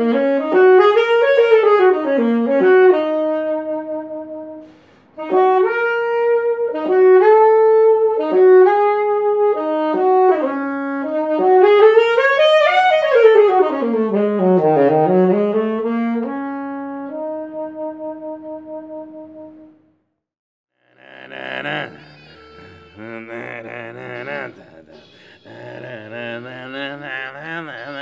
na na na na na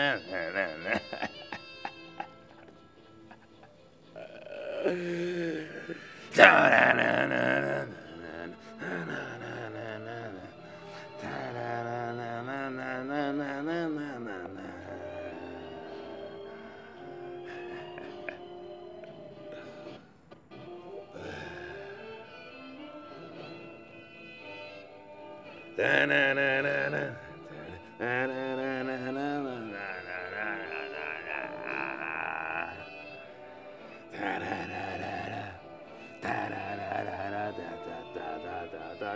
Da-na-na-na-na.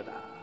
Canada.